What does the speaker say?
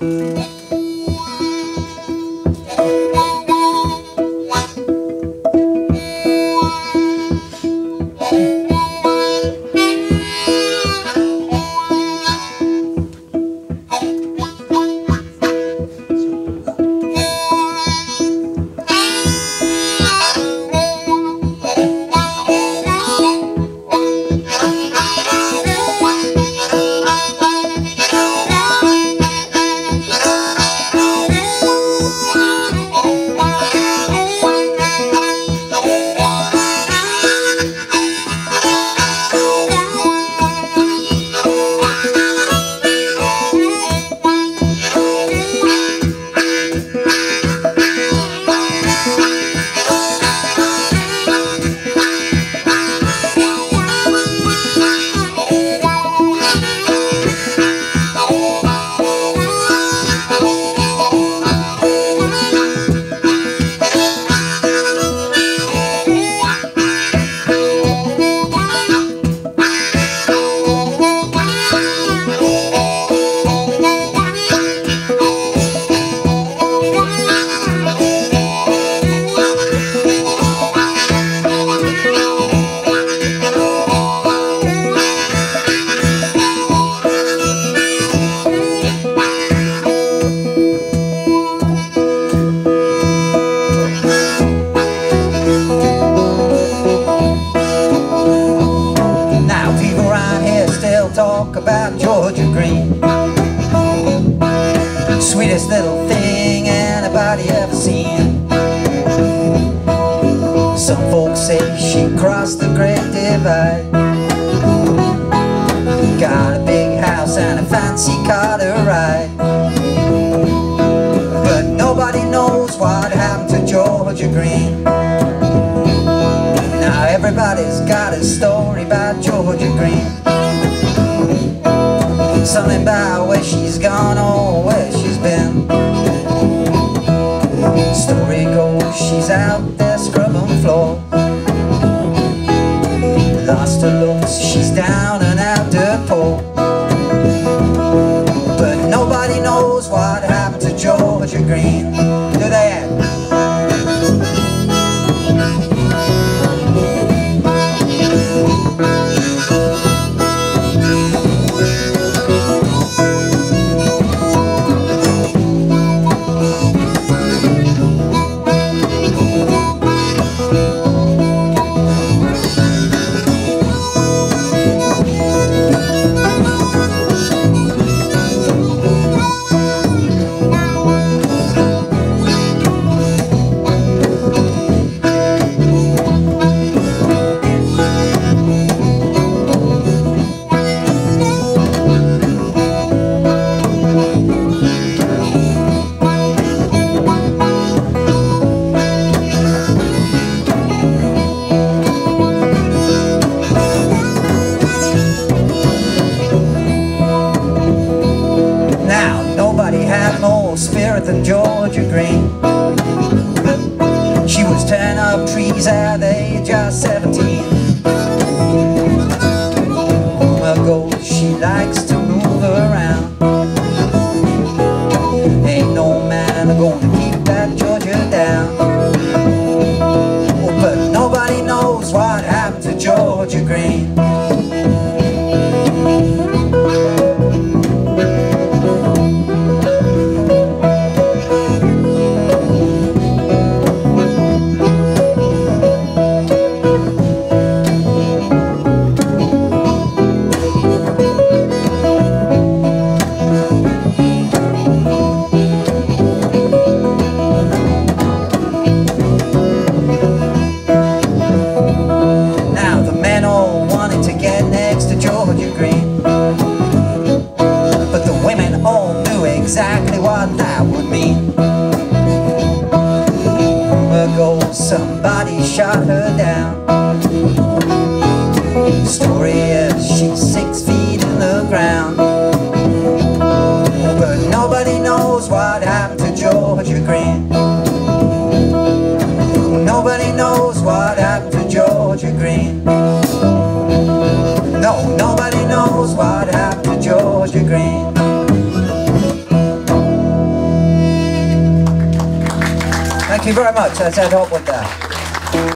Música sweetest little thing anybody ever seen. Some folks say she crossed the great divide. Got a big house and a fancy car to ride. But nobody knows what happened to Georgia Greene. Now everybody's got a story about Georgia Greene. Something about where she's gone oh, away. she's out there scrubbing floor. Lost her looks, she's down and out the poor But nobody knows what happened to Georgia Greene. spirit than Georgia Greene. She was tearing up trees at the age of 17. Well, gold, she likes to move around. women all knew exactly what that would mean. Rumor goes somebody shot her down. Story is she's six feet in the ground. But nobody knows what happened to Georgia Greene. Nobody knows what happened to Georgia Greene. No, nobody knows what happened to Georgia Greene. Thank you very much. That's Ed Hopwood there.